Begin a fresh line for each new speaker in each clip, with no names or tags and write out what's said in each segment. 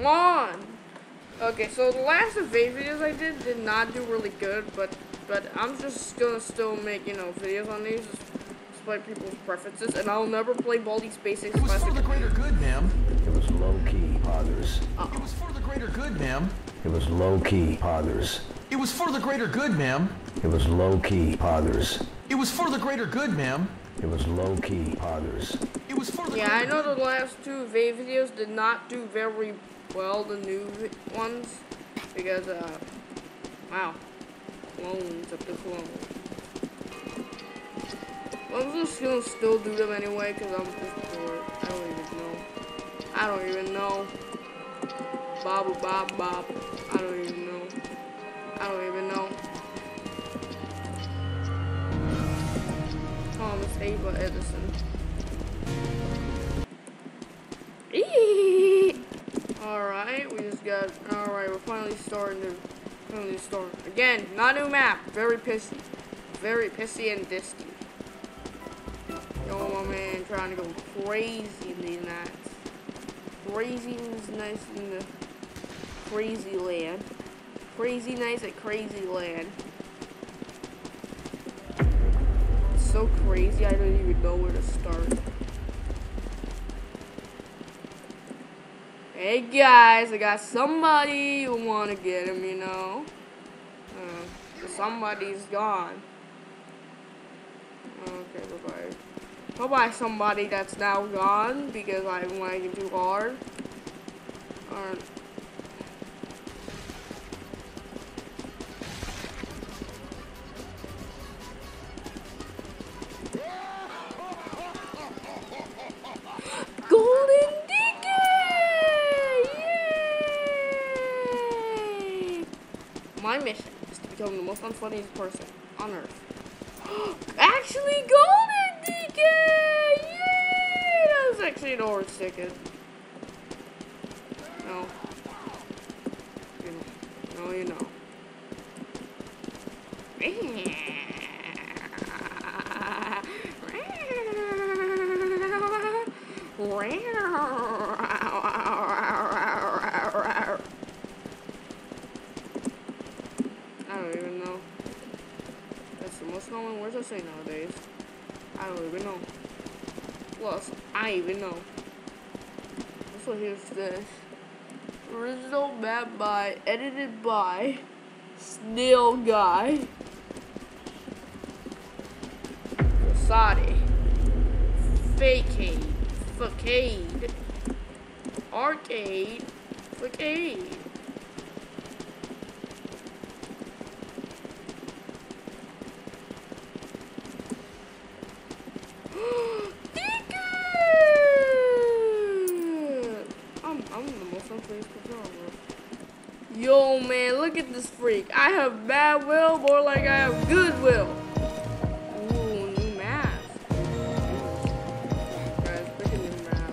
Come on. Okay, so the last evade videos I did did not do really good, but but I'm just gonna still make you know videos on these despite people's preferences, and I'll never play Baldi's Basics
It was
Classic.
for the greater good, ma'am.
It was low key, Poggers.
It was for the greater good, ma'am.
It was low key, Poggers.
It was for the greater good, ma'am.
It was low key, Poggers.
It was for the greater good, ma'am.
It was low key, Poggers.
It was for the
Yeah, I know the last two evade videos did not do very well, the new ones, because uh, wow, clones of the clones. I'm just gonna still do them anyway, cause I'm just bored. I don't even know. I don't even know. Bob, bob, bob. I don't even know. I don't even know. Thomas Ava Edison. Eee! Alright, we just got. Alright, we're finally starting to. Finally start. Again, not new map. Very pissy. Very pissy and disty. Yo, my man, trying to go crazy in these nights. Crazy is nice in the crazy land. Crazy nights at crazy land. It's so crazy, I don't even know where to start. Hey guys, I got somebody who wanna get him, you know. Uh, somebody's gone. Okay, bye bye. Bye bye, somebody that's now gone because I'm lagging too hard. Alright. Most unfunniest person on earth. actually, Golden Deacon! Yay! That was actually an orange ticket. No. You know. No, you know. I don't even know. That's the most common words I say nowadays. I don't even know. Plus, I even know. Here's this. Original map by, edited by, Snail Guy. Fasade. Facade. Facade. Arcade. Facade. Deacon! I'm, I'm the most unfazed controller. Yo, man, look at this freak. I have bad will, more like I have good will. Ooh, new map. Guys, pick a new map.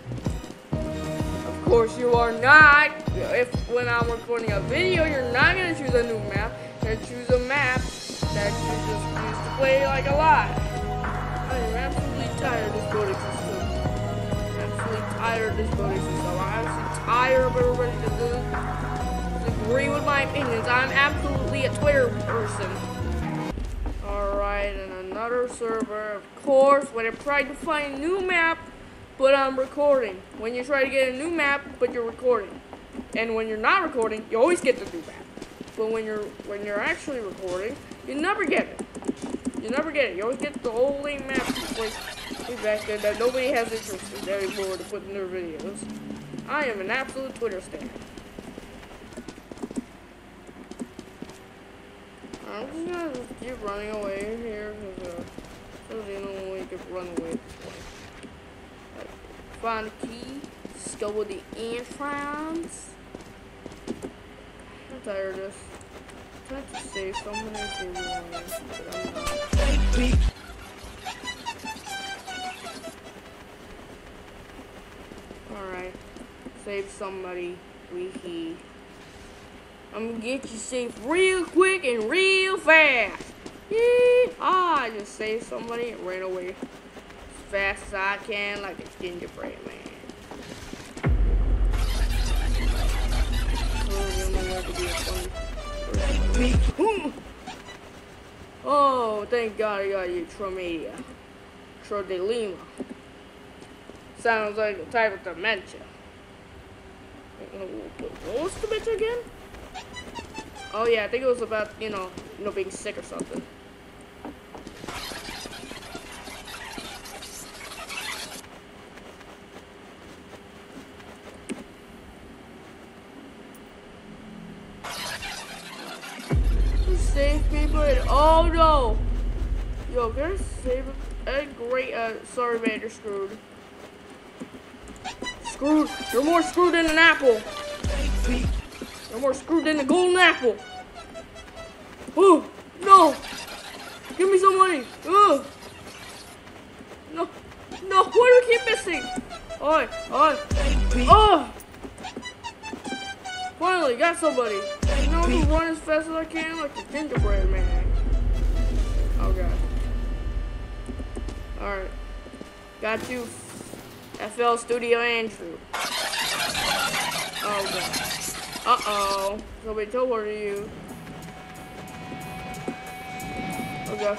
Of course, you are not. If when I'm recording a video, you're not gonna choose a new map. You're gonna choose a map that you just used to play like a lot. I am absolutely tired of this voting system. I'm absolutely tired of this voting system. I'm absolutely tired of everybody to do disagree with my opinions. I'm absolutely a Twitter person. Alright, and another server, of course, when I tried to find a new map, but I'm recording. When you try to get a new map, but you're recording. And when you're not recording, you always get the new map. But when you're when you're actually recording, you never get it. You never get it. You always get the whole lame map like way back then that nobody has interest in anymore to put in their videos. I am an absolute Twitter stan. I'm just just keep running away here because uh, this is the only way you can run away this. Like, find a key, with the entrance. I'm tired of this. Trying to save someone. Alright. Save somebody. We he. I'm gonna get you safe real quick and real fast. Ah, I just saved somebody and ran away as fast as I can like a gingerbread man. funny. Oh, thank God I got you, Tromedia. Tro de Lima. Sounds like a type of dementia. What was dementia again? Oh yeah, I think it was about, you know, you know, being sick or something. Save and oh no! Yo, I save a great uh sorry man, you're screwed. Screwed. You're more screwed than an apple. You're more screwed than a golden apple. Oh no! Give me some money. Oh no! No! Why do I keep missing? Oi! Oi! Oh! Finally, got somebody. You know to run as fast as I can, like the gingerbread man. Oh god. Alright. Got you. FL Studio Andrew. Oh god. Uh oh. Somebody told you. Okay.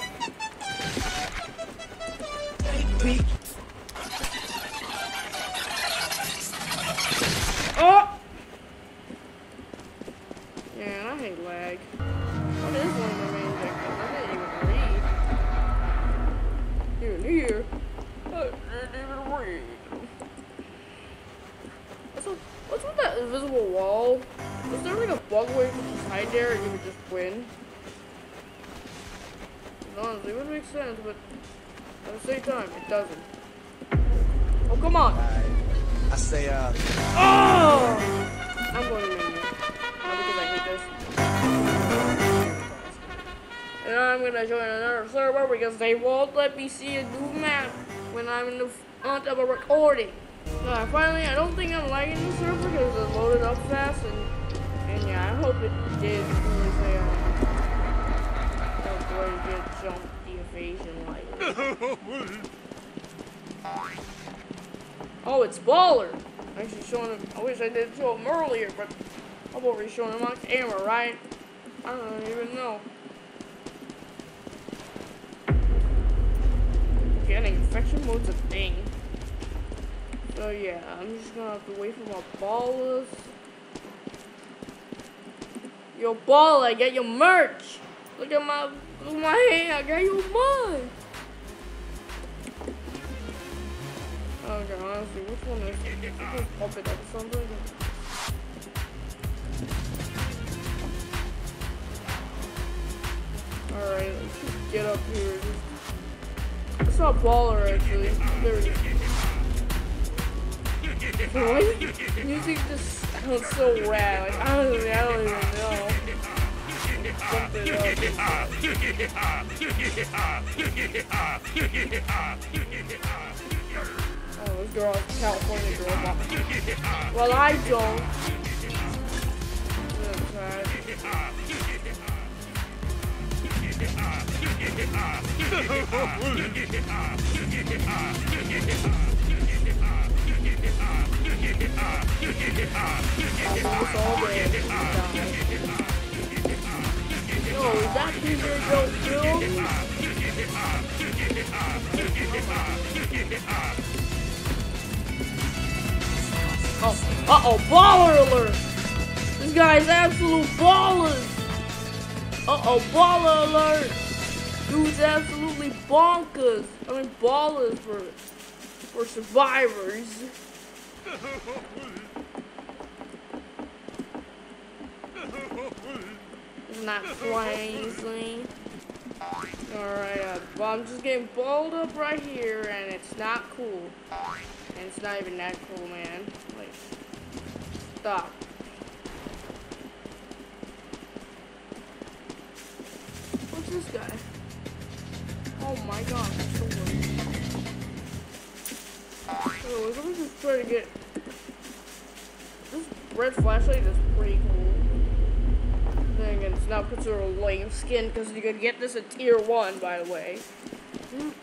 Of a recording. Uh, finally, I don't think I'm lagging the server because it loaded up fast and and yeah, I hope it did really say going to get the evasion light. Oh, it's Baller. I Actually showing him. I wish I did show him earlier, but I'm already showing him on camera, right? I don't even know. Getting infection mode's a thing. So yeah, I'm just gonna have to wait for my ballers. Yo, baller, get your merch. Look at my, look at my hand. I got your mine. Okay, oh, honestly, which one is? Is this puppet something? Alright, let's just get up here. Just... I saw a baller actually. There we go. Why music just sounds so rad? Like, I don't, I don't even know. Something Oh, this girl is California girl. Well, I don't. That's right. Almost all day. Yo, is that DJ Joe Bill? Oh, uh-oh, baller alert! This guy's absolute ballers! Uh-oh, baller alert! Dude's absolutely bonkers! I mean, ballers for, for survivors. Isn't that crazy? Alright, uh, well, I'm just getting balled up right here, and it's not cool. And it's not even that cool, man. Like, stop. What's this guy? Oh my god, that's so weird. Oh, let me just try to get... Red flashlight is pretty cool. Thing, and it's not considered a lame skin because you could get this at tier 1, by the way. And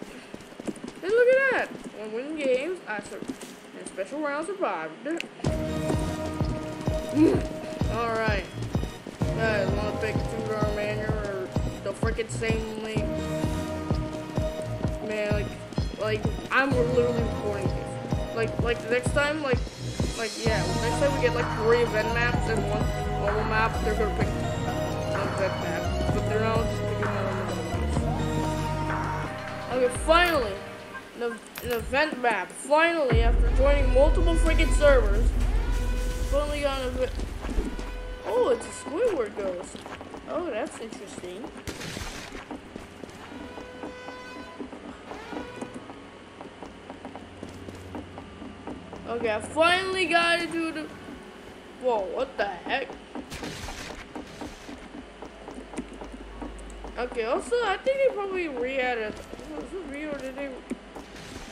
look at that! When winning games, I and special round survived. Mm. Alright. Guys, wanna pick Tudor Manor or the freaking same league? Man, like, like I'm literally recording this. Like, like the next time, like, like yeah, next time we get like three event maps and one normal map, they're gonna pick one event map, but they're not just picking. Okay, finally, an, an event map. Finally, after joining multiple freaking servers, finally got an event. Oh, it's a Squidward ghost. Oh, that's interesting. Okay, I finally got into the. Whoa, what the heck? Okay, also, I think they probably re-added. Was it re or did they?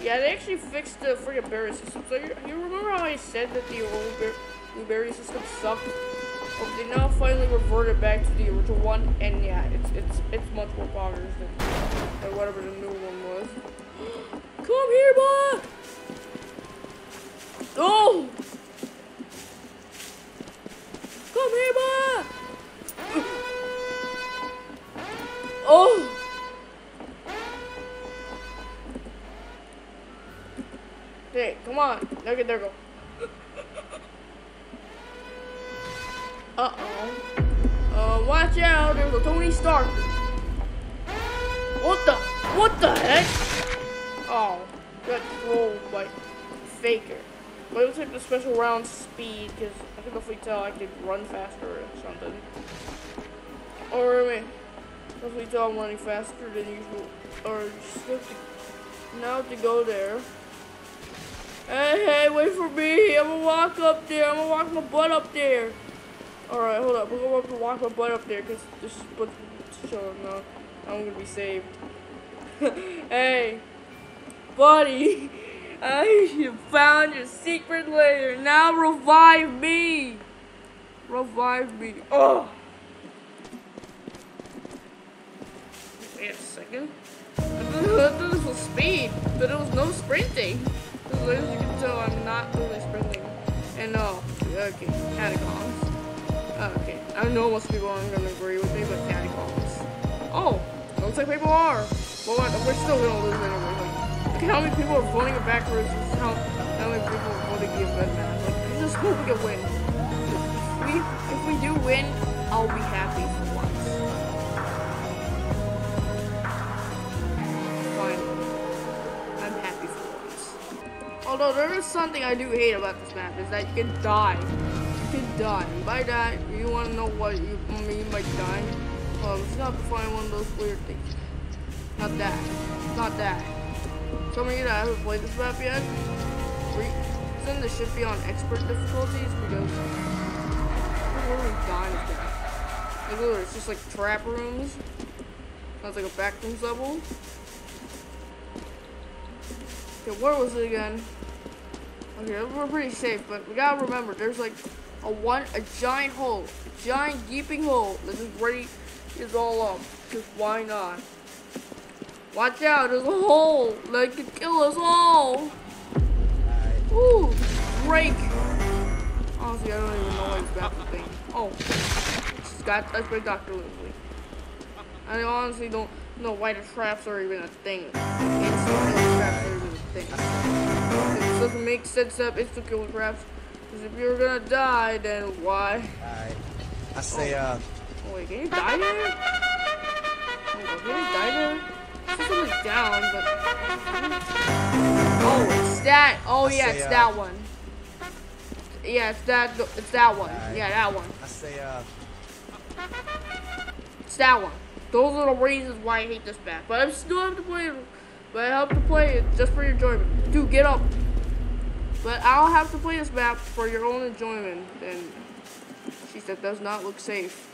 Yeah, they actually fixed the freaking berry system. So you, you remember how I said that the old ber berry system sucked? Well, they now finally reverted back to the original one, and yeah, it's it's it's much more poggers than, than whatever the new one was. Come here, boy! Oh! Come here, boy! Oh! Hey, come on. Look at there go. Special round speed, because I can definitely tell I could run faster or something. Or, I mean, tell I'm running faster than usual. Or, just have to, now to go there. Hey, hey, wait for me. I'm gonna walk up there. I'm gonna walk my butt up there. Alright, hold up. We're gonna to walk my butt up there because this is what showing now. I'm gonna be saved. hey, buddy. I you found your secret lair. Now revive me. Revive me. Oh. Wait a second. I thought this was speed, but it was no sprinting. As you can tell, I'm not really sprinting. And no, okay, catacombs. Okay, I know most people aren't gonna agree with me, but catacombs. Oh, looks like people are. But we're still gonna lose anyway. Look how many people are voting it backwards. How, how many people are voting the event man. Like, I just hope we can win. If we, if we do win, I'll be happy for once. Finally. I'm happy for once. Although there is something I do hate about this map is that you can die. You can die. By that, you want to know what you mean by dying? Um, it's not to find one of those weird things. Not that. Not that. Some of you that haven't played this map yet, reason this should be on expert difficulties because I'm literally dying. Like it's just like trap rooms. Sounds like a back rooms level. Okay, where was it again? Okay, we're pretty safe, but we gotta remember, there's like a one, a giant hole, a giant gaping hole that is ready, is all up. Cause why not? Watch out, there's a hole that could kill us all. Ooh, break. Honestly, I don't even know he's about to think. Oh, it's got that's by Dr. Lindley. I honestly don't know why the traps are even a thing. It's traps are even a thing. It doesn't make sense that it's to kill traps. Because if you're gonna die, then why?
Alright. I say, uh,
Oh wait, can you die there? Oh, can you die there? Like down, but. Oh, it's that. Oh yeah, it's
uh,
that one. Yeah, it's that. It's that one. Yeah, that one.
I say, uh,
It's that one. Those are the reasons why I hate this map. But I still have to play it. But I have to play it just for your enjoyment. Dude, get up. But I'll have to play this map for your own enjoyment. And she said does not look safe.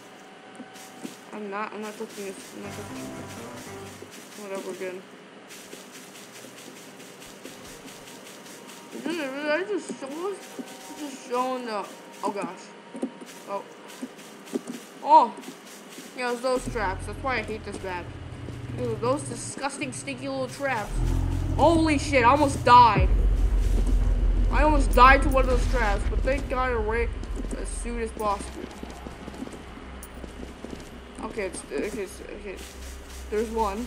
I'm not. I'm not looking this. I'm not touching. Whatever again. Did I just show us? Just showing the. Oh gosh. Oh. Oh. Yeah, it's those traps. That's why I hate this map. Ew, those disgusting, stinky little traps. Holy shit, I almost died. I almost died to one of those traps, but thank God I ran as soon as possible. Okay, it's, okay, it's, okay. There's one.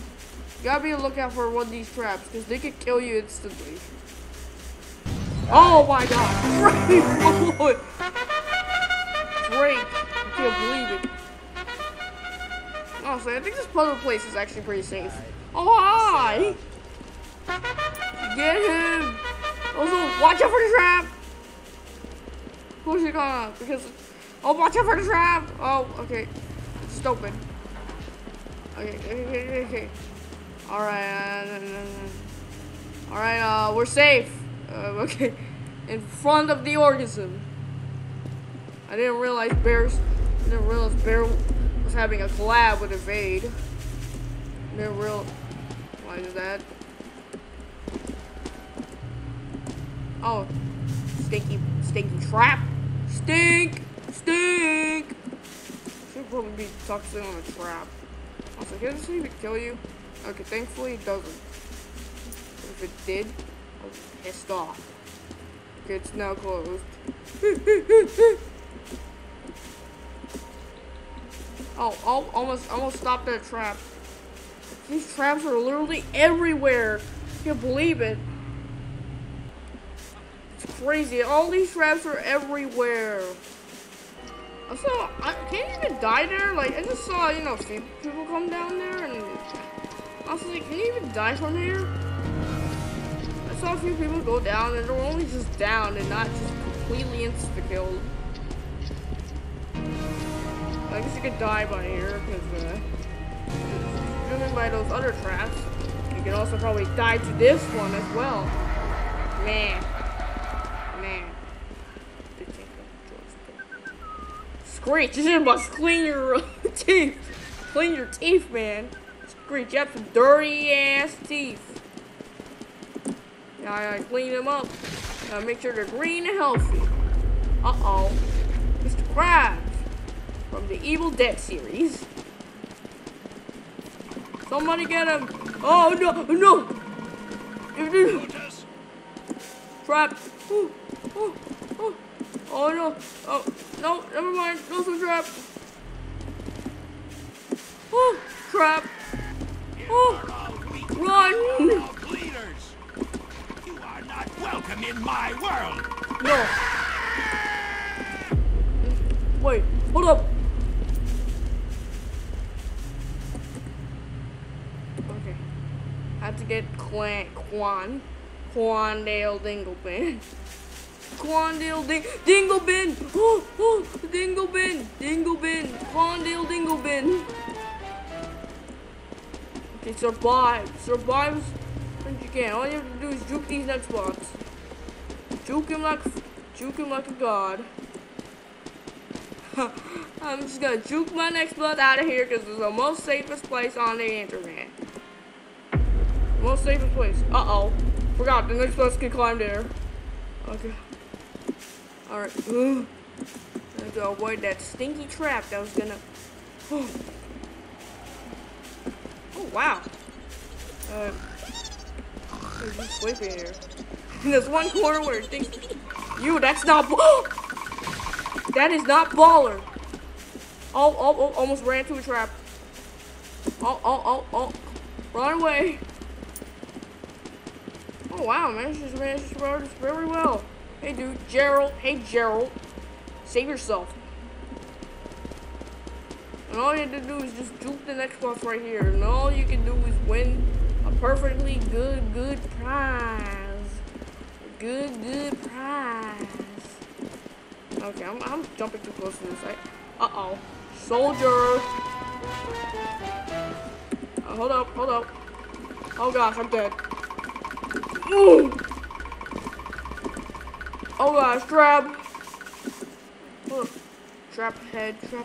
Gotta be on the lookout for one of these traps, because they could kill you instantly. Oh my god! Boy! Great! I can't believe it. Honestly, I think this puzzle place is actually pretty safe. Oh, hi! Get him! Also, watch out for the trap! Who's he gonna? Because, oh, watch out for the trap! Oh, okay. It's open. Okay, okay, okay. Alright, uh, alright, uh, we're safe. Uh, okay. In front of the organism. I didn't realize Bears, I didn't realize Bear was having a collab with Evade. Didn't real, why is that? Oh, stinky, stinky trap. Stink, stink. Should probably be toxic on a trap. Also, can this even kill you? Okay, thankfully it doesn't. If it did, I was pissed off. Okay, it's now closed. oh, oh, almost, almost stopped that trap. These traps are literally everywhere. I can't believe it. It's crazy. All these traps are everywhere. Saw, I can't even die there. Like, I just saw, you know, people come down there and Was like, can you even die from here? I saw a few people go down and they were only just down and not just completely insta-killed. I guess you could die by here because, uh, driven by those other traps. You can also probably die to this one as well. Man. Man. Screech, you must clean your teeth. Clean your teeth, man. Screech, you have some dirty ass teeth. Now I clean them up. Now make sure they're green and healthy. Uh-oh. Mr. Krabs from the Evil Dead series. Somebody get him! Oh no, no! Trap! Oh, oh, oh, oh no! Oh no! Never mind. No some trap. Oh, trap! Oh, run!
You are not welcome in my world.
No. Wait, hold up. Okay. Had to get Quan, Quan, Quandale Dinglebin. Quandale Ding, Dinglebin! Oh, oh, Dinglebin, Dinglebin, Quandale Dinglebin. Okay, survive, survive as you can. All you have to do is juke these next blocks. Juke him like, juke him like a god. I'm just gonna juke my next blood out of here because it's the most safest place on the internet. Most safest place. Uh-oh. Forgot, the next bus can climb there. Okay. Alright. I'm gonna avoid that stinky trap that was gonna... Oh. Wow. Uh, there's just sleeping here. This one corner where it. You, that's not... That is not baller. Oh, oh, oh, almost ran into a trap. Oh, oh, oh, oh. Run away. Oh, wow, man. This just survive this very well. Hey, dude. Gerald. Hey, Gerald. Save yourself. And all you have to do is just juke the next boss right here. And all you can do is win a perfectly good, good prize. Good, good prize. Okay, I'm, I'm jumping too close to this. Uh-oh. Soldier! Uh, hold up, hold up. Oh gosh, I'm dead. Ooh! Oh gosh, trap! Trap head, trap.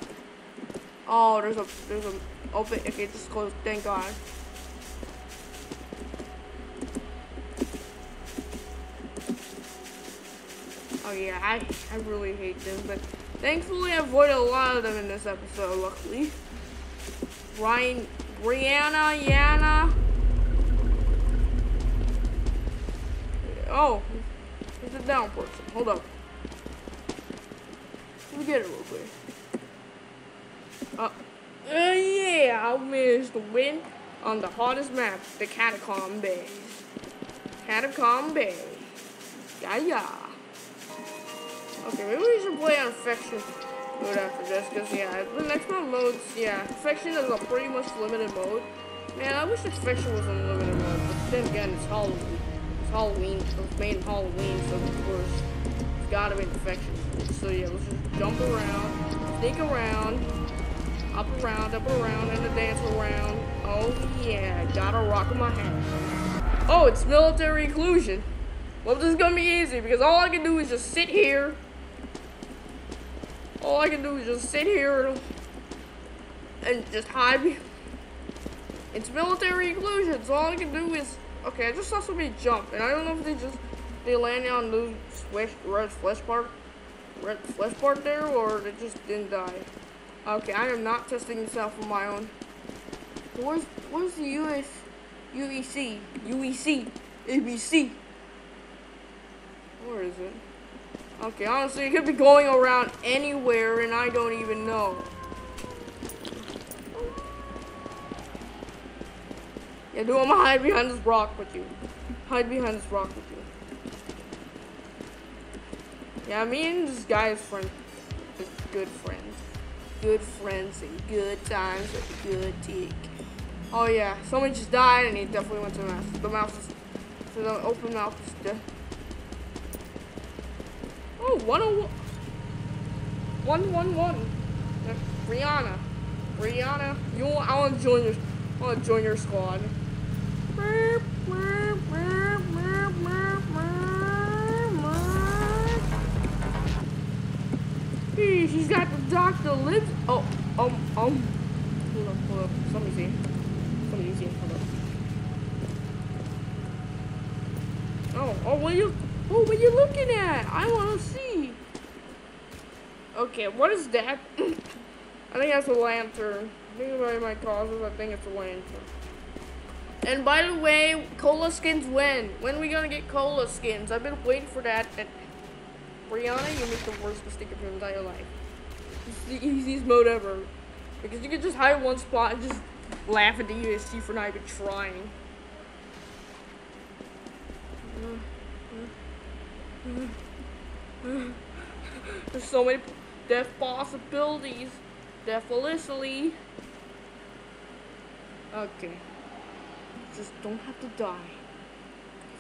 Oh, there's a, there's a, open, okay, this is closed, thank god. Oh yeah, I, I really hate them, but thankfully I avoided a lot of them in this episode, luckily. Ryan, Brianna, Yana. Oh, there's a down person. Hold up. Let me get it real quick. Uh, Uh, yeah, I managed to win on the hardest map, the Catacomb Bay. Catacomb Bay. Yeah, yeah. Okay, maybe we should play on Infection mode after this, because, yeah, the next one modes, yeah, Infection is a pretty much limited mode. Man, I wish Infection was unlimited mode, but then again, it's Halloween. It's Halloween, it was made in Halloween, so of course, it's gotta be Infection. So, yeah, let's just jump around, sneak around, up around, up around, and a dance around. Oh yeah, gotta rock in my hand. Oh, it's military inclusion. Well, this is gonna be easy because all I can do is just sit here. All I can do is just sit here and just hide. It's military inclusion, so all I can do is okay. I just saw somebody jump, and I don't know if they just they landed on the red flesh part, red flesh part there, or they just didn't die. Okay, I am not testing this out for my own. Where's where's the US UEC UEC ABC? Where is it? Okay, honestly, it could be going around anywhere, and I don't even know. Yeah, do I'm gonna hide behind this rock with you. Hide behind this rock with you. Yeah, me and this guy is friends. Good friends good friends and good times with a good tick. Oh yeah, someone just died and he definitely went to the mouth. The mouth is, so the open mouth is dead. Oh, 101. 111. Brianna. Brianna, you I want to join your, I want to join your squad. He's got the doctor lips. Oh, um, um. Hold up, hold up. Somebody's here. Somebody's here. Hold up. Oh, oh, what are you? Oh, what are you looking at? I want to see. Okay, what is that? I think that's a lantern. I think everybody might call this. I think it's a lantern. And by the way, cola skins when? When are we gonna get cola skins? I've been waiting for that. Brianna, you make the worst mistake of your entire life. It's the easiest mode ever. Because you can just hide one spot and just laugh at the USC for not even trying. There's so many death possibilities. Definitely. Okay. Just don't have to die.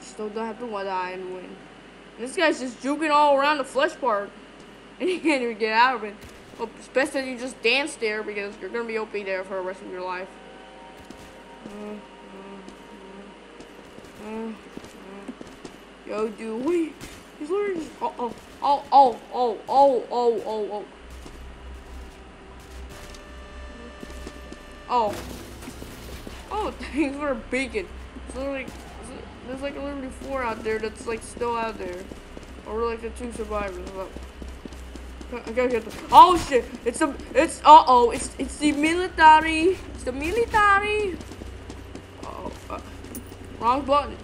Just don't have to die and win. This guy's just juking all around the flesh part. And he can't even get out of it. Well, it's best that you just dance there because you're going to be OP there for the rest of your life. Mm-hmm. Mm-hmm. Mm-hmm. Yo, dude, wait. He's literally just, oh, oh, oh, oh, oh, oh, oh, oh, oh. Oh. Oh, thanks for beacon. So like, there's like literally four out there that's like still out there. Or like the two survivors. I gotta get the. Oh shit! It's the. It's uh oh. It's it's the military. It's the military. Uh oh. Uh, wrong button.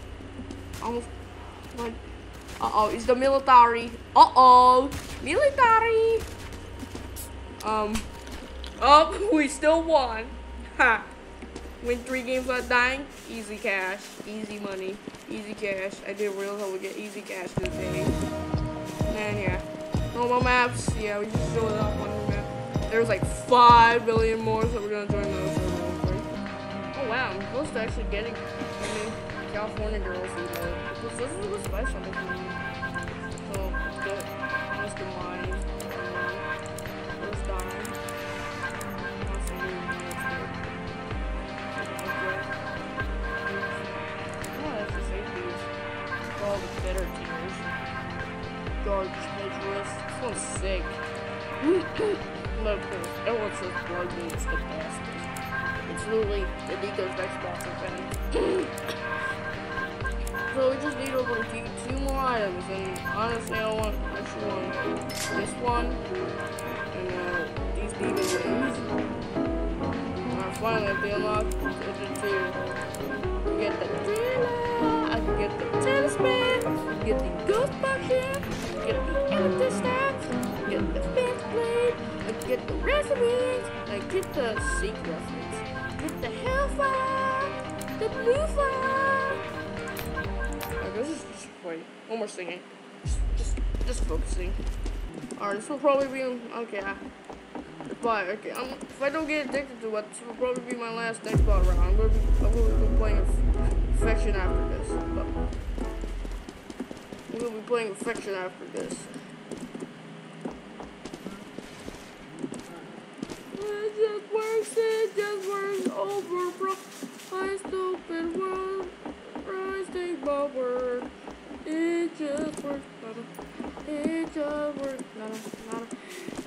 Almost. Like. Uh oh. It's the military. Uh oh. Military. Um. Oh, we still won. Ha. Win three games without dying. Easy cash. Easy money. Easy cash. I didn't realize I would get easy cash today. Man, yeah. Normal maps. Yeah, we just showed up one map. There's like 5 billion more, so we're gonna join those. Oh wow, I'm to actually getting I mean, California girls either. This, this is a special. So, let's Mine. Guard Hedgeless. This one's sick. Look, everyone says Blood Moon's the best. It's literally the Nico's Xbox event. so we just need over two, two more items, and honestly, I want this one, this one and uh, these demon wings. Alright, finally, if they unlock the two, get the Tila, I can get the Talisman, get the Ghost the recipes, Like, get the reference. Get the Hellfire! The Blue Fire! Alright, let's just, just wait. One more singing. Just, just, just focusing. Alright, this will probably be, um, okay. Ah. I, Bye. Okay, I'm, if I don't get addicted to it, this will probably be my last Xbox round. I'm gonna be, I'm gonna be playing Affection after this. But I'm gonna be playing Affection after this. It it just works over, bro. My stupid world, I take my word. It just works, it just works,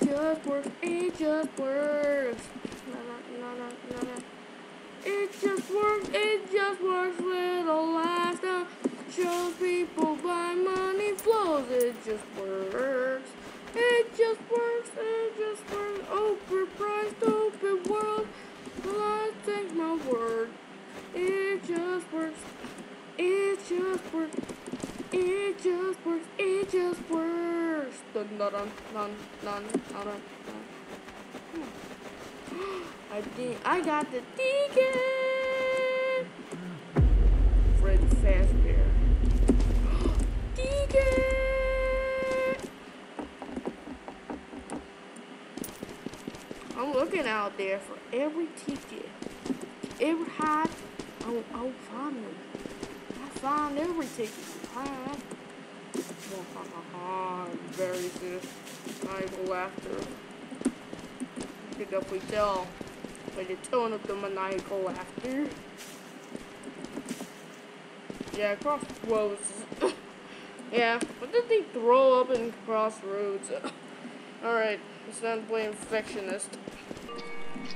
just works, it just works. Na, na, na, na, na. It just works, it just works a lifestyle. Shows people by money flows, it just works. It just works, it just works. Overpriced, open world. Well, I take my word. It just works. It just works. It just works. It just works. Dun dun dun dun dun dun dun. dun. Hmm. I think I got the ticket. Freddy Fazbear. I'm looking out there for every ticket. Every hide, I'll oh, oh, find them. I find every ticket you have. Very serious. I go after. You can definitely tell by the tone of the maniacal laughter. Yeah, crossroads. yeah, what did they throw up in crossroads? Alright, it's time to play Infectionist.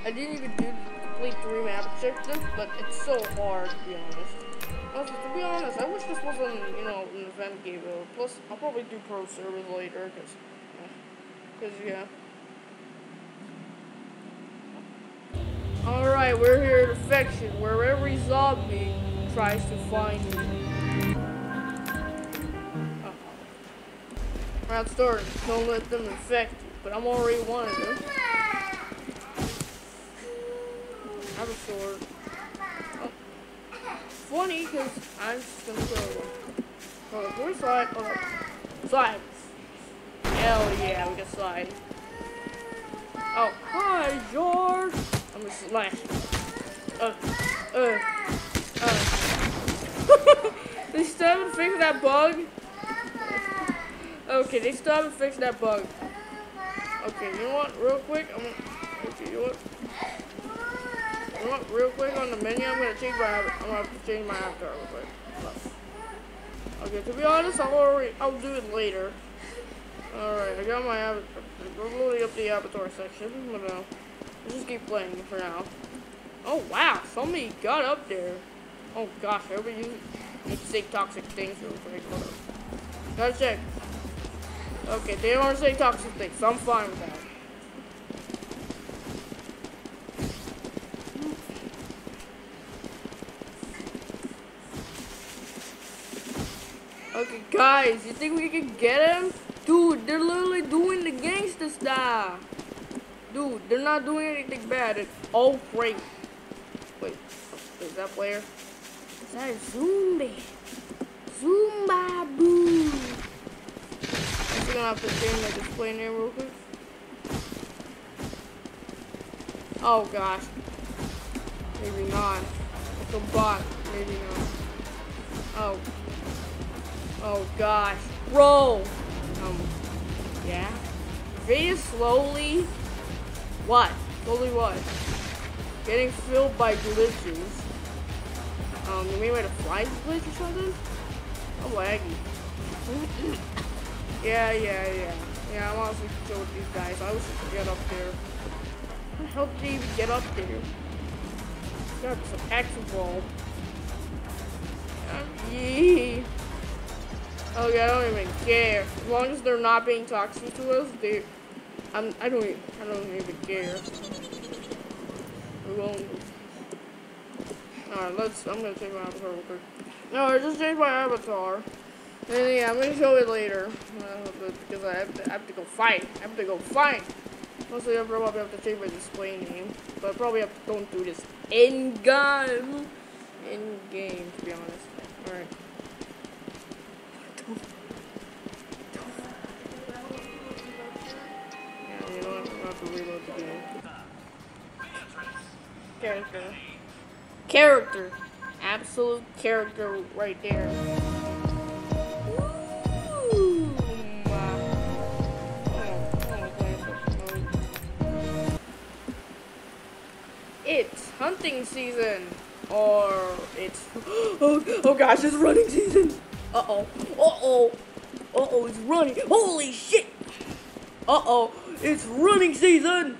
I didn't even do complete three map objective, but it's so hard to be honest. To be honest, I wish this wasn't, you know, an event game though. Plus, I'll probably do pro service later, cause, cause yeah. Alright, we're here at Affection, where every zombie tries to find me. Uh-oh. Round started. Don't let them infect you, but I'm already one of them. Sword. Oh. Funny, because I'm kill them. Hold up, we slide. Up. Slide. Hell yeah, we can slide. Oh, hi, George. I'm gonna slash. Uh, uh, uh. they still haven't fixed that bug? Okay, they still haven't fixed that bug. Okay, you know what? Real quick, I'm gonna. Okay, you know what? You? Real quick on the menu, I'm gonna change my. I'm gonna change my avatar real quick. Okay, to be honest, I'll already. I'll do it later. Alright, I got my avatar. We're loading up the avatar section, but uh, just keep playing for now. Oh wow, somebody got up there. Oh gosh, everybody to say toxic things real quick. Gotta check. Okay, they don't want to say toxic things, so I'm fine with that. Okay, guys, you think we can get him? Dude, they're literally doing the gangster style. Dude, they're not doing anything bad. It's all great. Wait, is that player? Is that a Zumba? Zumba boo. I'm gonna have to change my display name real quick. Oh gosh. Maybe not. It's a bot. Maybe not. Oh. Oh gosh. Roll. Um. Yeah. Very slowly. What? Slowly what? Getting filled by glitches. Um, you mean to fly this glitch or something? I'm laggy. yeah, yeah, yeah. Yeah, I'm honestly chill with these guys. I wish I could get up there. How the hell did they even get up there? Got some action ball. Yee. Oh yeah, I don't even care. As long as they're not being toxic to us, they. I'm. I don't. I don't even care. Alright, let's. I'm gonna change my avatar real quick. No, I just changed my avatar. And yeah, I'm gonna show it later. Because I have to. I have to go fight. I have to go fight. Mostly I probably have to change my display name, but I probably have to don't do this in game. In game, to be honest. All to reload the game. Character. Character. Absolute character right there. It's hunting season, or it's oh, oh gosh, it's running season. Uh oh, uh oh, uh oh, it's running. Holy shit! Uh oh, it's running season.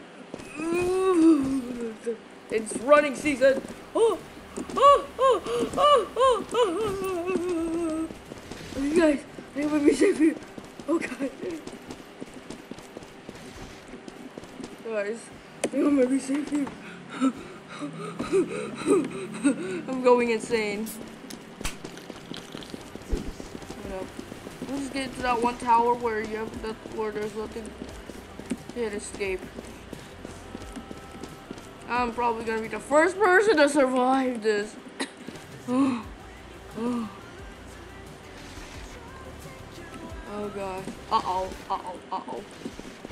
It's running season. Oh, oh, oh, oh, oh, oh, oh. oh. You guys, to be safe here. Oh god. Guys, to be safe here. I'm going insane. Let's get to that one tower where you have that where there's nothing can escape. I'm probably gonna be the first person to survive this. oh, oh. oh gosh. Uh oh. Uh oh. Uh oh.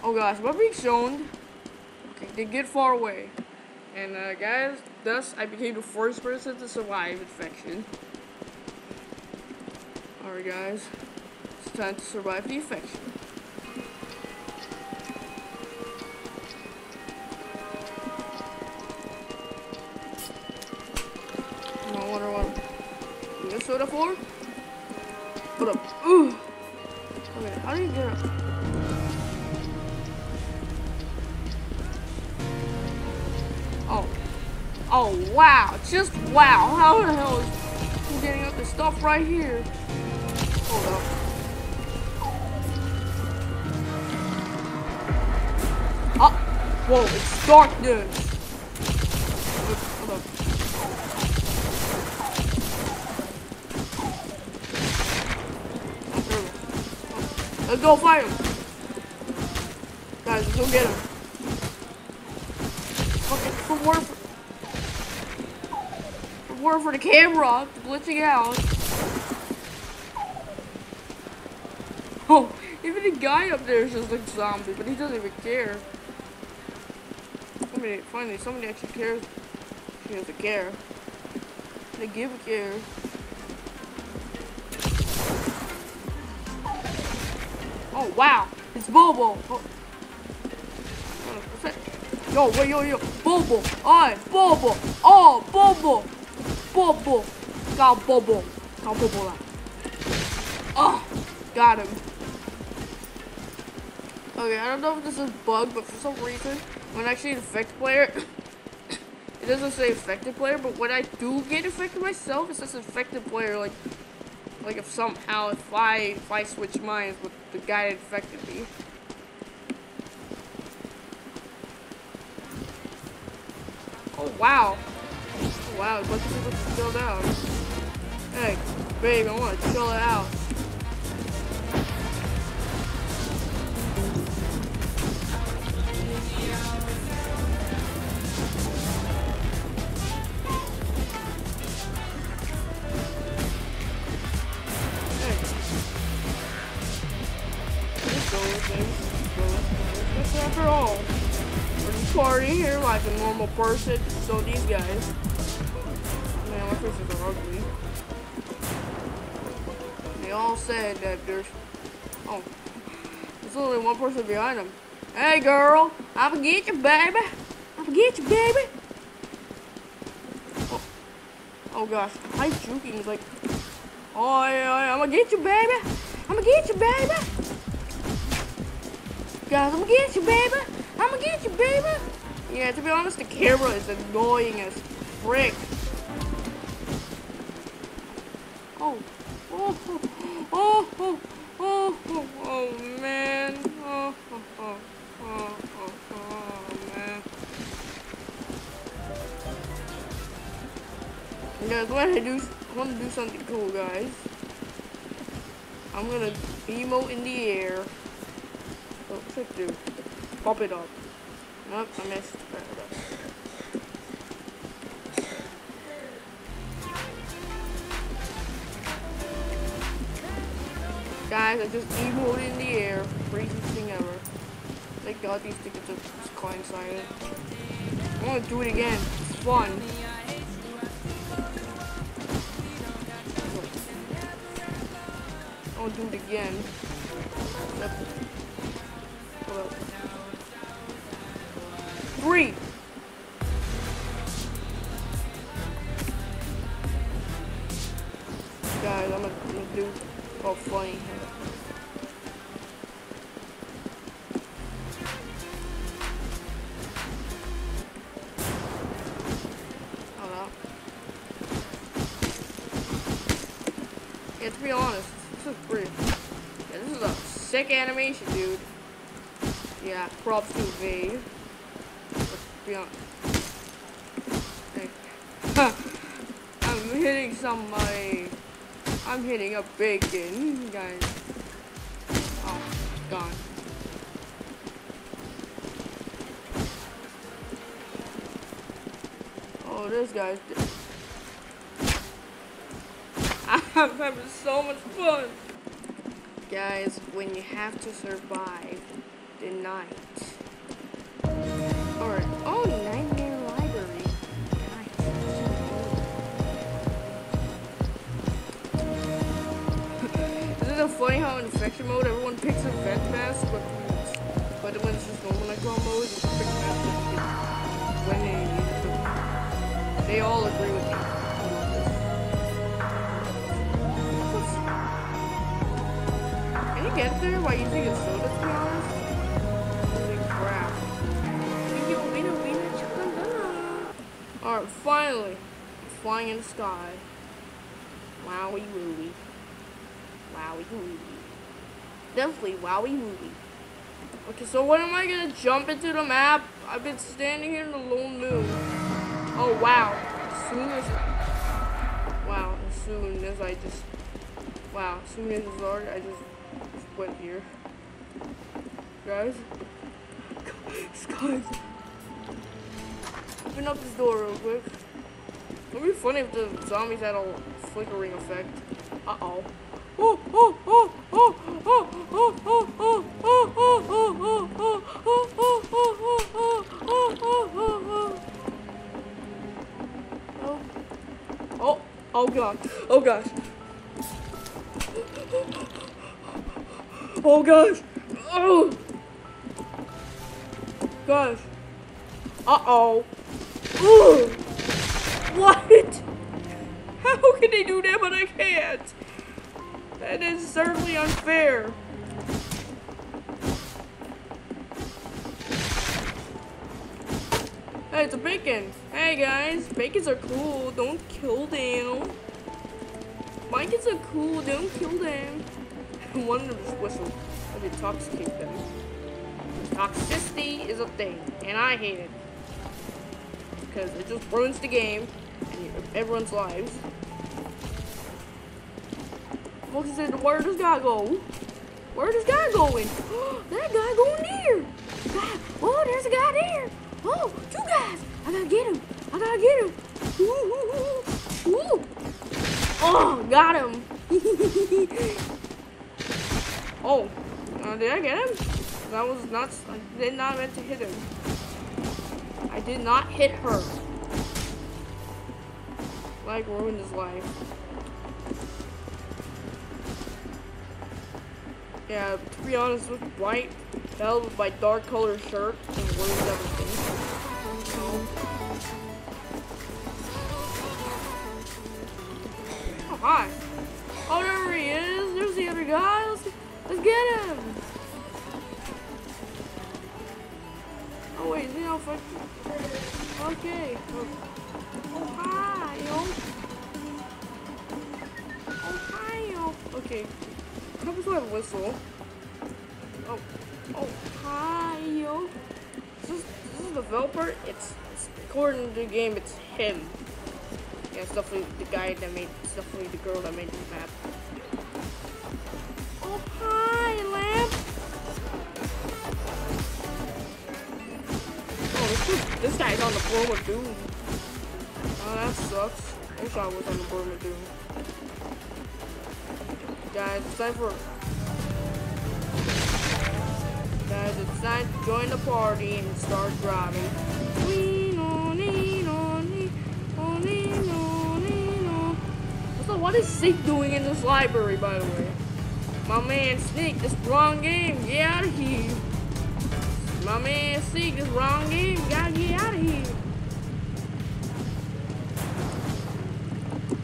Oh gosh. We're being shown. Okay, they get far away. And uh, guys, thus I became the first person to survive infection. Alright guys, it's time to survive the infection. Soda for? Put up. Ooh. Okay, how do you get up? Oh. Oh, wow. Just wow. How the hell is he getting up the stuff right here? Hold up. Oh. Whoa, it's dark, Hold Let's go fight him. Guys, let's go get him. Fucking for work for, for work for the camera, glitching out. Oh, even the guy up there is just like zombie, but he doesn't even care. Mean, finally, somebody actually cares. She doesn't care. They give a care. Wow, it's Bobo. Oh. Yo, wait, yo, yo, Bobo, alright, Bobo, oh, Bobo, Bobo, got Bobo, got Bobo lá. Oh, got him. Okay, I don't know if this is bug, but for some reason, when I actually infect player, it doesn't say infected player, but when I do get infected myself, it says infected player, like, like if somehow if I if I switch minds with the guy infected me. Oh wow. Wow, a bunch of people chilled out. Hey, babe, I wanna chill it out. Person. So these guys. Man, my faces are ugly. They all said that there's. Oh. There's only one person behind them. Hey girl, I'ma get you, baby. I'ma get you, baby. Oh, oh gosh, high juking is like. Oh, yeah, oh, I'm gonna get you, baby. I'm gonna get you, baby. Guys, I'm gonna get you, baby. I'm gonna get you, baby. Yeah, to be honest, the camera is annoying as frick. Oh, oh, oh, oh, oh, oh, oh, man. Oh, oh, oh, oh, oh, oh, man. Guys, what I do? I want to do something cool, guys. I'm gonna emote in the air. Oh, that do? Pop it up. I missed. Guys, I just emoted in the air. Craziest thing ever. Thank God these tickets are coincided. I want to do it again. It's fun. I want to do it again. Three. Guys, I'm gonna, I'm gonna do oh funny. Yeah, to be honest, this is pretty. Yeah, this is a sick animation, dude. Yeah, props to V. Hey. I'm hitting somebody. I'm hitting a bacon, guys. Oh, gone. Oh, this guy's. I'm having so much fun. Guys, when you have to survive the night. Alright. Oh, Nightmare Library. Nice. Isn't it funny how in infection mode everyone picks a vent mask, but but when it's just normal Necron mode, you pick a mask when they use it. They all agree with me. Can you get there by using a soda, to be honest? Finally. Flying in the sky. Wowie wooey. Wowie wooey. Definitely wowie wooey. Okay, so when am I gonna jump into the map? I've been standing here in the lone moon. Oh wow. As soon as Wow, as soon as I just Wow, as soon as it started, I just, just went here. Guys. Guys. Open up this door real quick. It'd be funny if the zombies had a flickering effect. Uh oh. Oh, oh, oh, oh, oh, oh, oh, oh, oh, oh, oh, oh, oh, oh, oh, oh, oh, oh, oh, oh. Oh, oh god. Oh gosh. Oh gosh. Oh. Gosh. Uh-oh. Ooh. What? How can they do that but I can't? That is certainly unfair. Hey, it's a bacon. Hey guys, bacons are cool. Don't kill them. Bacons are cool. Don't kill them. One of them just whistle. I intoxicate them. Toxicity is a thing, and I hate it. Because it just ruins the game and everyone's lives. He said, where does guy go? Where does guy going? that guy going there. Oh, there's a guy there. Oh, two guys. I gotta get him. I gotta get him. Ooh, ooh, ooh, ooh. Oh, got him. oh, uh, did I get him? That was not, I did not meant to hit him. I did not hit her. Like ruined his life. Yeah, to be honest, with white belt with my dark color shirt and ruins Okay. Oh, oh hi, yo. Oh hi, yo. Okay. How does I whistle? Oh, oh hi, yo. This is, this is the developer. It's, it's according to the game. It's him. Yeah, it's definitely the guy that made. It's definitely the girl that made this map. Oh This guy's on the Burma Doom. Oh, that sucks. I wish I was on the Burma Doom. Guys, it's time for... Guys, it's time to join the party and start driving. So what is Sneak doing in this library, by the way? My man Sneak, this wrong game, get out of here. My man Sneak, this wrong game, gotta get out of here.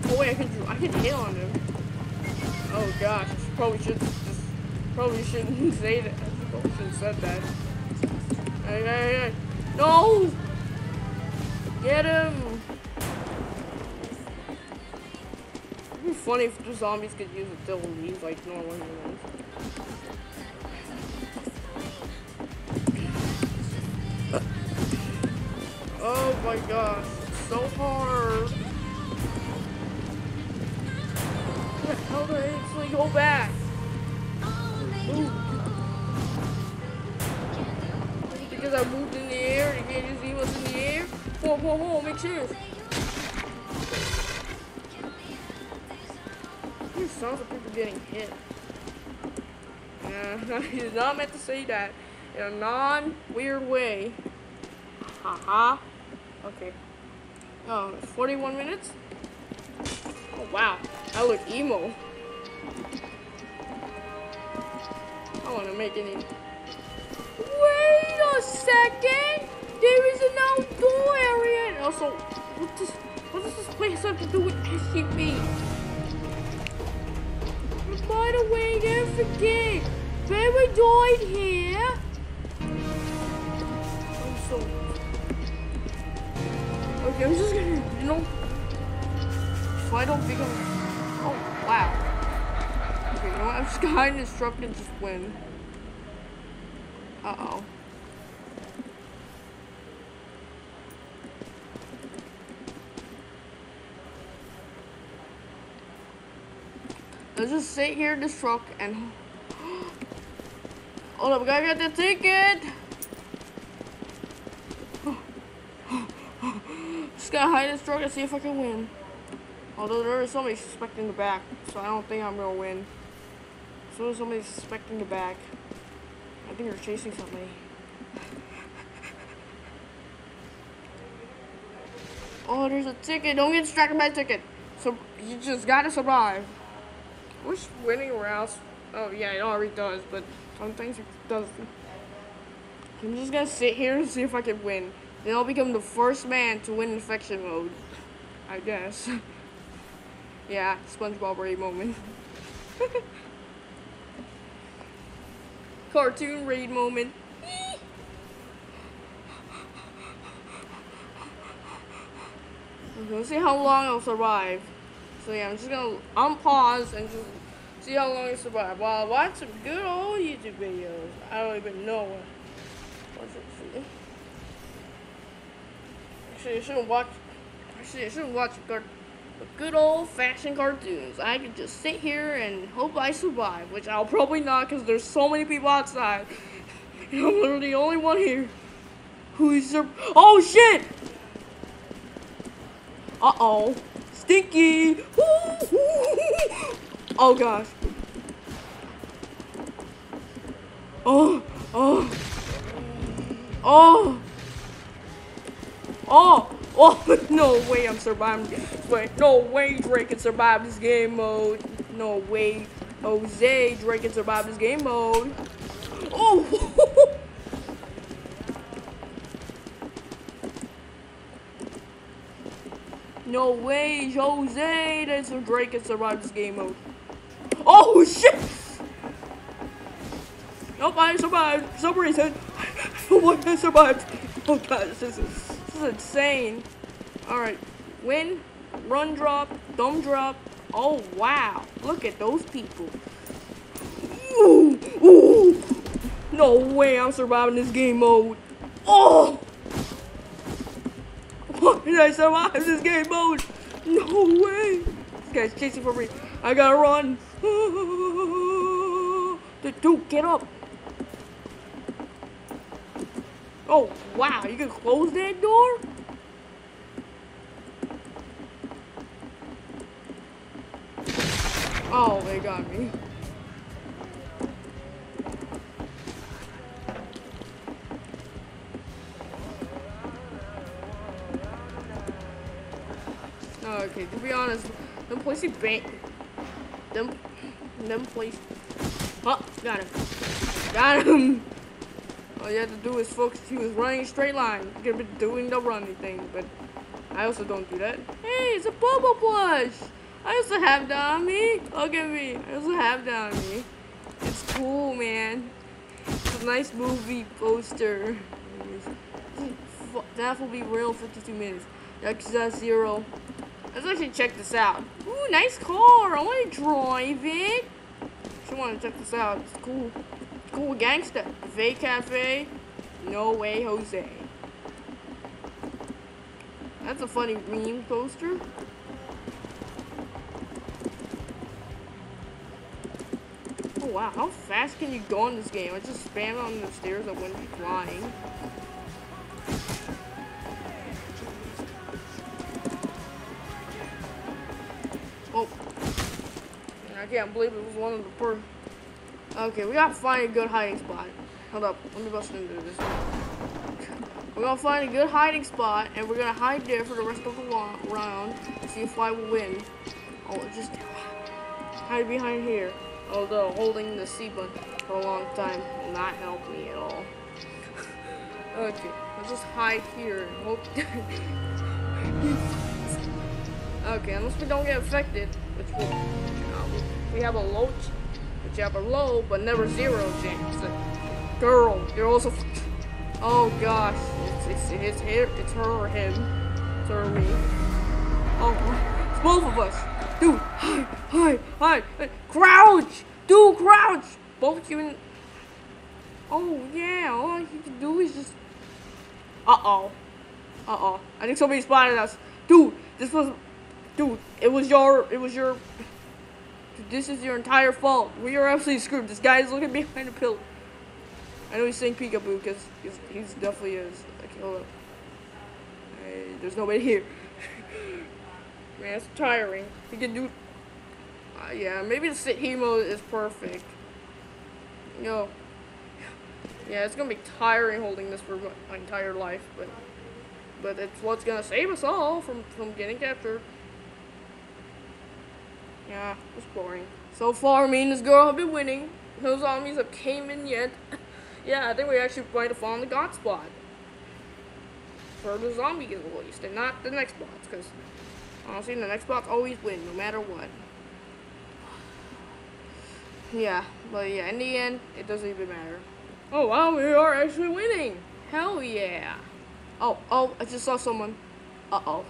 Oh wait, I can I can hit on him. Oh gosh, probably should probably shouldn't say that. Probably shouldn't said that. Hey, hey, hey. No! Get him! It'd be funny if the zombies could use a double leave like normal humans. My gosh, so hard. How do I actually go back? Ooh. Because I moved in the air and can't you see what's in the air? Whoa, whoa, whoa, make sure. These sounds of people getting hit. Uh, he's not meant to say that in a non-weird way. Haha. Okay. Oh, 41 minutes? Oh, wow. I look emo. I don't want to make any... Wait a second! There is an outdoor area! And also, what does, what does this place have to do with SCP? By the way, don't forget, Barry died here. I'm so... I'm just gonna, you know, so I don't become. Oh wow. Okay, you know what? I'm just gonna this truck and just win. Uh oh. Let's just sit here in this truck and. Hold up, we gotta get the ticket! Gotta hide this truck and see if I can win. Although there is somebody suspecting the back, so I don't think I'm gonna win. So there's somebody suspecting the back. I think they're chasing somebody. Oh, there's a ticket. Don't get distracted by a ticket. So you just gotta survive. Which winning routes. Oh yeah, it already does, but some things it doesn't. I'm just gonna sit here and see if I can win. Then I'll become the first man to win infection mode. I guess. yeah, SpongeBob raid moment. Cartoon raid moment. Let's see how long I'll survive. So yeah, I'm just gonna unpause and just see how long I survive while I watch some good old YouTube videos. I don't even know what. I shouldn't watch. I shouldn't watch good old fashioned cartoons. I could just sit here and hope I survive, which I'll probably not because there's so many people outside. And I'm literally the only one here who is. Sur- oh shit! Uh oh. Stinky! Oh gosh. Oh, oh. Oh. Oh. Oh, no way I'm surviving. Wait, no way Drake can survive this game mode. No way Jose Drake can survive this game mode. Oh. No way, Jose, a Drake can survive this game mode. Oh shit! Nope, I survived for some reason. I survived. Oh god, this is, is insane. Alright, win, run drop, thumb drop. Oh wow, look at those people. Ooh, ooh. No way I'm surviving this game mode. Oh! Why did I survive this game mode? No way! This guy's chasing for me. I gotta run. The dude, get up. Oh, wow, you can close that door? Oh, they got me. Okay, to be honest, them places bank. Them, them place. Oh, got him. Got him. All you have to do is focus. He was running a straight line. You could been doing the running thing, but I also don't do that. Hey, it's a Bobo plush. I also have that on me. Look at me. I also have that on me. It's cool, man. It's a nice movie poster. That will be real 52 minutes. Yakuza Zero. Let's actually check this out. Ooh, nice car. I want to drive it. I want to check this out. It's cool. Cool gangster. Cafe Cafe. No way, Jose. That's a funny meme poster. Oh wow, how fast can you go in this game? I just spam on the stairs, I wouldn't be flying. Oh. I can't believe it was one of the per. Okay, we gotta find a good hiding spot. Hold up, let me bust into this. We're gonna find a good hiding spot, and we're gonna hide there for the rest of the round. See if I will win. Oh, just hide behind here. Although holding the C button for a long time will not help me at all. okay, let's just hide here and hope. okay, unless we don't get affected, which. Uh, we have a low, have a low but never zero chance. Girl, you're also. Oh gosh, it's it's it's her, it's her or him, it's her or me. Oh, it's both of us. Dude, hi, hi, hi, crouch! Dude, crouch! Both you and... Oh, yeah, all you can do is just... Uh-oh. Uh-oh. I think somebody spotted us. Dude, this was... Dude, it was your... It was your... This is your entire fault. We are absolutely screwed. This guy is looking behind a pillar. I know he's saying peekaboo because he's, he's definitely is. Okay, hold up. There's nobody here. Man, it's tiring. He can do. Uh, yeah, maybe the sit hemo is perfect. Yo. Yeah, it's gonna be tiring holding this for my entire life, but but it's what's gonna save us all from from getting captured. Yeah, it's boring. So far, me and this girl have been winning. No zombies have came in yet. yeah, I think we actually might have found the god spot. For the zombies at least, and not the next spots, because Honestly, the next box always win, no matter what. Yeah, but yeah, in the end, it doesn't even matter. Oh wow, we are actually winning! Hell yeah! Oh, oh, I just saw someone. Uh-oh.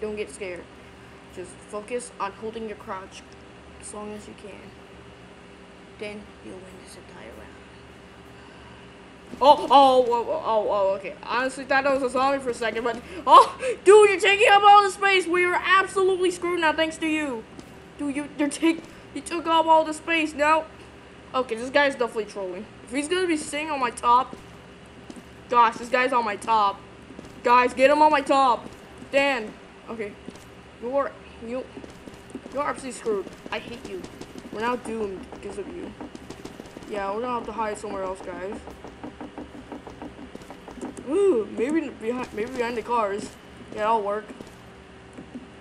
Don't get scared. Just focus on holding your crouch as long as you can. Then you'll win this entire round. Oh, oh, oh, oh, oh, okay. Honestly, thought that was a zombie for a second, but oh, dude, you're taking up all the space. We are absolutely screwed now, thanks to you. Dude, you, you're take, you took up all the space now. Okay, this guy's definitely trolling. If he's gonna be sitting on my top, gosh, this guy's on my top. Guys, get him on my top. Dan, okay, you're you, you're absolutely screwed. I hate you. We're now doomed because of you. Yeah, we're gonna have to hide somewhere else, guys. Ooh, maybe behind, maybe behind the cars. Yeah, that'll work.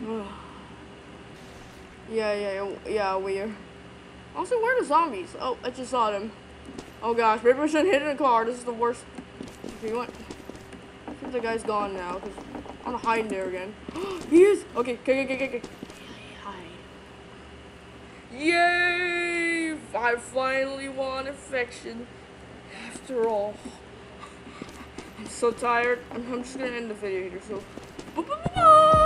yeah, yeah, yeah, we're. Also, where are the zombies? Oh, I just saw them. Oh gosh, maybe we shouldn't hit in the car. This is the worst. Okay, what? I think the guy's gone now. Cause I'm hiding there again. he is. Okay, okay, okay, okay, okay. Yay! I finally won affection. After all. I'm so tired. I'm, I'm just gonna end the video here. So, bye bye bye.